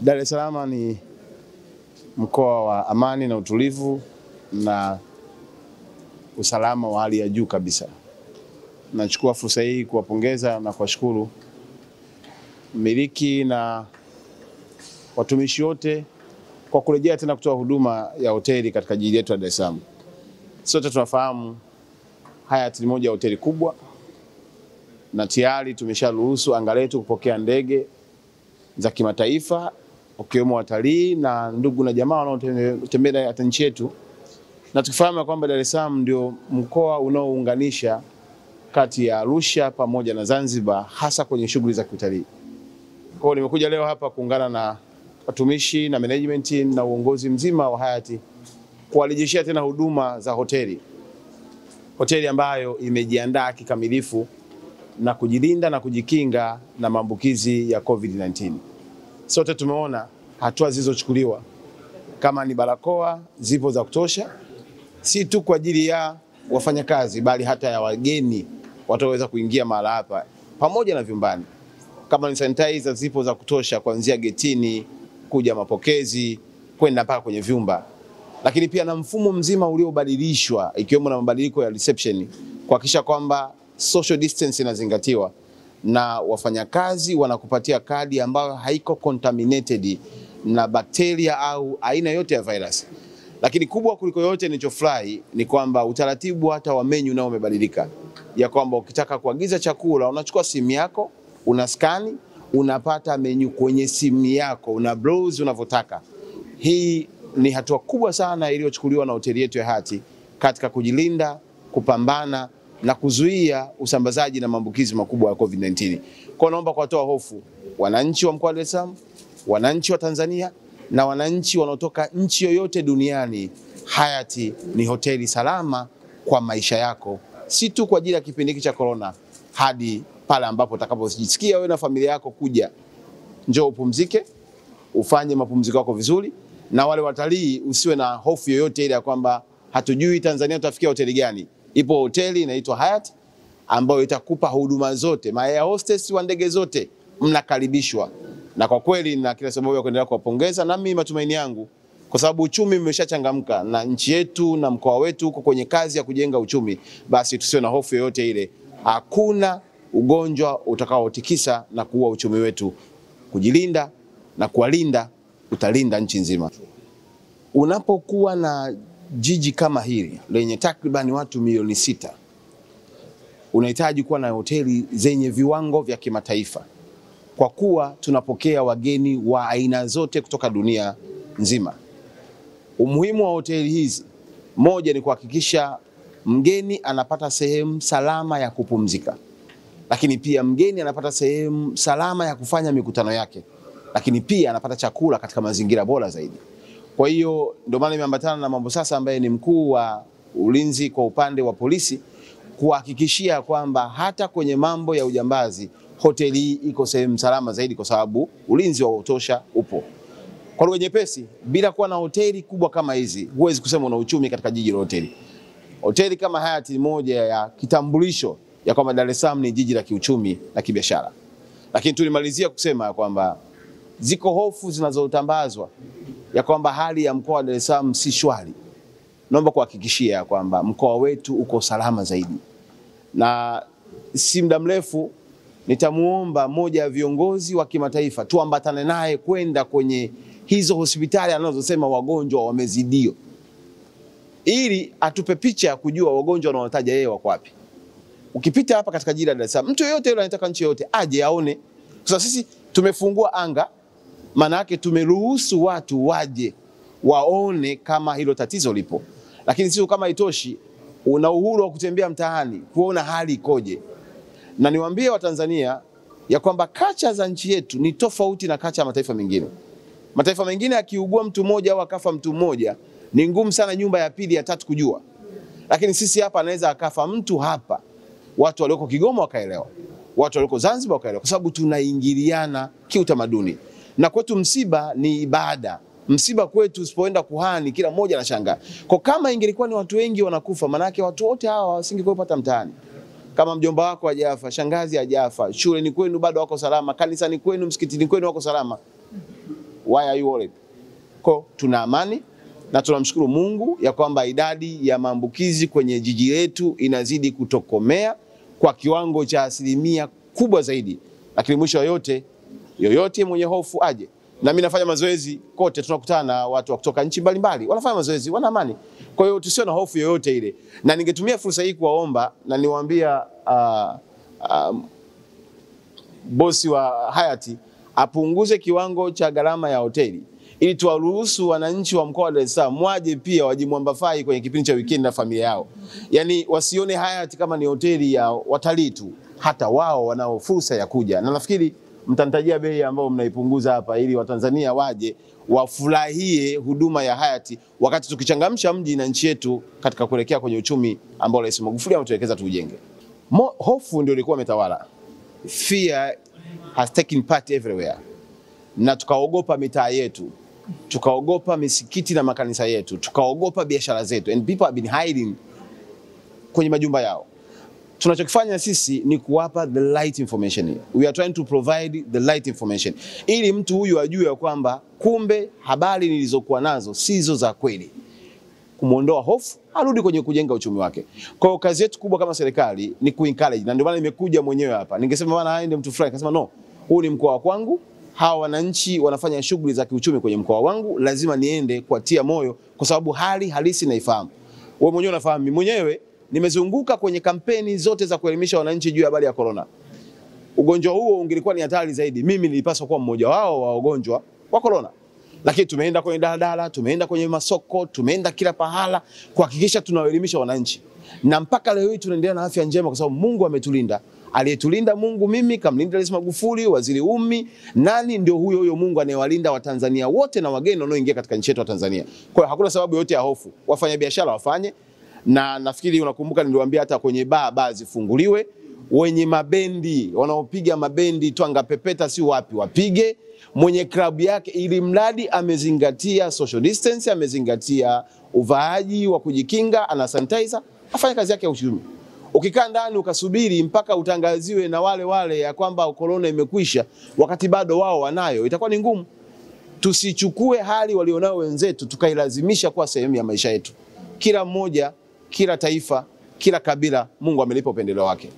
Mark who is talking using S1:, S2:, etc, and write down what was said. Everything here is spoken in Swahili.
S1: Dar es Salaam ni mkoa wa amani na utulivu na usalama wa hali ya juu kabisa. Nachukua fursa hii kuwapongeza na kuwashukuru miliki na watumishi wote kwa kurejea tena kutoa huduma ya hoteli katika jiji letu la Dar es Salaam. Sote tunafahamu Hyatt ni moja ya hoteli kubwa na tayari tumesharuhusu anga letu kupokea ndege za kimataifa wakiwemo watalii na ndugu na jamaa wanaotembea hata nchi yetu, na tukifahamu kwamba Dar es Salaam ndio mkoa unaounganisha kati ya Arusha pamoja na Zanzibar, hasa kwenye shughuli za kiutalii. Kwa hiyo nimekuja leo hapa kuungana na watumishi na management na uongozi mzima wa Hayati kuwarejeshea tena huduma za hoteli, hoteli ambayo imejiandaa kikamilifu na kujilinda na kujikinga na maambukizi ya COVID-19. Sote tumeona hatua zilizochukuliwa, kama ni barakoa zipo za kutosha, si tu kwa ajili ya wafanyakazi, bali hata ya wageni wataweza kuingia mahala hapa pamoja na vyumbani. Kama ni sanitizer zipo za kutosha, kuanzia getini kuja mapokezi kwenda mpaka kwenye vyumba, lakini pia na mfumo mzima uliobadilishwa, ikiwemo na mabadiliko ya reception kuhakikisha kwamba social distance inazingatiwa na wafanyakazi wanakupatia kadi ambayo haiko contaminated na bakteria au aina yote ya virus. Lakini kubwa kuliko yote nilichofurahi ni kwamba utaratibu hata wa menyu nao umebadilika, ya kwamba ukitaka kuagiza chakula unachukua simu yako, unaskani, unapata menyu kwenye simu yako, una browse unavyotaka. Hii ni hatua kubwa sana iliyochukuliwa na hoteli yetu ya Hati katika kujilinda, kupambana na kuzuia usambazaji na maambukizi makubwa ya COVID-19. Kwa naomba kuwatoa hofu wananchi wa mkoa wa Dar es Salaam, wananchi wa Tanzania na wananchi wanaotoka nchi yoyote duniani. Hayati ni hoteli salama kwa maisha yako, si tu kwa ajili ya kipindi hiki cha corona, hadi pale ambapo utakapojisikia wewe na familia yako kuja, njoo upumzike, ufanye mapumziko yako vizuri, na wale watalii usiwe na hofu yoyote ile ya kwamba hatujui Tanzania tutafikia hoteli gani. Ipo hoteli inaitwa Hyatt ambayo itakupa huduma zote. maya hostess wa ndege zote mnakaribishwa, na kwa kweli na kila sababu ya kuendelea kuwapongeza, nami matumaini yangu kwa sababu uchumi umeshachangamka na nchi yetu na mkoa wetu uko kwenye kazi ya kujenga uchumi, basi tusiwe na hofu yoyote ile. Hakuna ugonjwa utakaotikisa na kuua uchumi wetu. Kujilinda na kuwalinda, utalinda nchi nzima. Unapokuwa na jiji kama hili lenye takribani watu milioni sita unahitaji kuwa na hoteli zenye viwango vya kimataifa, kwa kuwa tunapokea wageni wa aina zote kutoka dunia nzima. Umuhimu wa hoteli hizi, moja ni kuhakikisha mgeni anapata sehemu salama ya kupumzika, lakini pia mgeni anapata sehemu salama ya kufanya mikutano yake, lakini pia anapata chakula katika mazingira bora zaidi. Kwa hiyo ndio maana imeambatana na Mambo Sasa ambaye ni mkuu wa ulinzi kwa upande wa polisi kuhakikishia kwamba hata kwenye mambo ya ujambazi hoteli hii iko sehemu salama zaidi, kwa sababu ulinzi wa kutosha upo. Kwa lugha nyepesi, bila kuwa na hoteli kubwa kama hizi huwezi kusema una uchumi katika jiji la hoteli. Hoteli kama Hyatt ni moja ya kitambulisho ya kwamba Dar es Salaam ni jiji la kiuchumi na kibiashara. Lakini tulimalizia kusema kwamba ziko hofu zinazotambazwa ya kwamba hali ya mkoa wa Dar es Salaam si shwari. Naomba kuhakikishia kwamba mkoa wetu uko salama zaidi, na si muda mrefu nitamuomba moja ya viongozi wa kimataifa tuambatane naye kwenda kwenye hizo hospitali anazosema wagonjwa wamezidio, ili atupe picha ya kujua wagonjwa wanaotaja yeye wako wapi. Ukipita hapa katika jiji la Dar es Salaam, mtu yeyote yule anataka nchi yoyote aje aone, sababu sisi tumefungua anga maana yake tumeruhusu watu waje waone kama hilo tatizo lipo, lakini sio kama itoshi, una uhuru wa kutembea mtaani kuona hali ikoje. Na niwaambie Watanzania ya kwamba kacha za nchi yetu ni tofauti na kacha ya mataifa mengine. Mataifa mengine akiugua mtu mmoja au akafa mtu mmoja, ni ngumu sana nyumba ya pili ya tatu kujua, lakini sisi hapa anaweza akafa mtu hapa, watu walioko Kigoma wakaelewa, watu walioko Zanzibar wakaelewa, kwa sababu tunaingiliana kiutamaduni na kwetu msiba ni ibada. Msiba kwetu usipoenda kuhani, kila mmoja anashangaa. Kwa kama ingelikuwa ni watu wengi wanakufa, maanake watu wote hawa wasingekuwa pata mtaani. Kama mjomba wako hajafa, shangazi hajafa, shuleni kwenu bado wako salama, kanisani kwenu, msikitini kwenu wako salama, Why are you worried? Kwa tuna amani na tunamshukuru Mungu ya kwamba idadi ya maambukizi kwenye jiji letu inazidi kutokomea kwa kiwango cha asilimia kubwa zaidi, lakini mwisho yoyote yote, yoyote mwenye hofu aje. Na mimi nafanya mazoezi kote, tunakutana na watu wa kutoka nchi mbalimbali, wanafanya mazoezi, wana amani. Kwa hiyo tusio na hofu yoyote ile, na ningetumia fursa hii kuwaomba na niwaambia uh, uh, bosi wa Hayati apunguze kiwango cha gharama ya hoteli ili tuwaruhusu wananchi wa mkoa wa Dar es Salaam waje pia wajimwambafai kwenye kipindi cha weekend na familia yao, yaani wasione Hayati kama ni hoteli ya watalii tu, hata wao wanao fursa ya kuja, na nafikiri mtanitajia bei ambayo mnaipunguza hapa, ili Watanzania waje wafurahie huduma ya Hayati wakati tukichangamsha mji na nchi yetu katika kuelekea kwenye uchumi ambao Rais Magufuli ametuelekeza tuujenge. Hofu ndio ilikuwa imetawala, fear has taken part everywhere, na tukaogopa mitaa yetu, tukaogopa misikiti na makanisa yetu, tukaogopa biashara zetu, and people have been hiding kwenye majumba yao. Tunachokifanya sisi ni kuwapa the right information. We are trying to provide the right information ili mtu huyu ajue ya kwamba kumbe habari nilizokuwa nazo sizo za kweli, kumwondoa hofu, arudi kwenye kujenga uchumi wake. Kwa kazi yetu kubwa kama serikali ni ku encourage, na ndio maana nimekuja mwenyewe hapa. Ningesema bwana, aende mtu fulani, akasema no, huu ni mkoa wa kwangu, hawa wananchi wanafanya shughuli za kiuchumi kwenye mkoa wangu, lazima niende kuwatia moyo, kwa sababu hali halisi naifahamu. Wewe mwenyewe unafahamu, mimi mwenyewe nimezunguka kwenye kampeni zote za kuelimisha wananchi juu ya habari ya corona. Ugonjwa huo ungelikuwa ni hatari zaidi, mimi nilipaswa kuwa mmoja wao wa wagonjwa wa corona, lakini tumeenda kwenye daladala, tumeenda kwenye masoko, tumeenda kila pahala kuhakikisha tunawaelimisha wananchi, na mpaka leo hii tunaendelea na afya njema, kwa sababu Mungu ametulinda. Aliyetulinda Mungu, mimi kamlinda Rais Magufuli, waziri Umi, nani ndio huyo huyo Mungu anayewalinda Watanzania wote na wageni wanaoingia katika nchi yetu ya Tanzania. Kwa hiyo hakuna sababu yote ya hofu, Wafanyabiashara wafanye, na nafikiri unakumbuka niliwaambia hata kwenye baa baa zifunguliwe, wenye mabendi wanaopiga mabendi twanga pepeta si wapi wapige, mwenye klabu yake, ili mradi amezingatia social distance, amezingatia uvaaji wa kujikinga, ana sanitizer, afanye kazi yake ya uchumi. Ukikaa ndani ukasubiri mpaka utangaziwe na wale wale ya kwamba korona imekwisha, wakati bado wao wanayo, itakuwa ni ngumu. Tusichukue hali walionayo wenzetu tukailazimisha kuwa sehemu ya maisha yetu. Kila mmoja, kila taifa, kila kabila, Mungu amelipa upendeleo wake.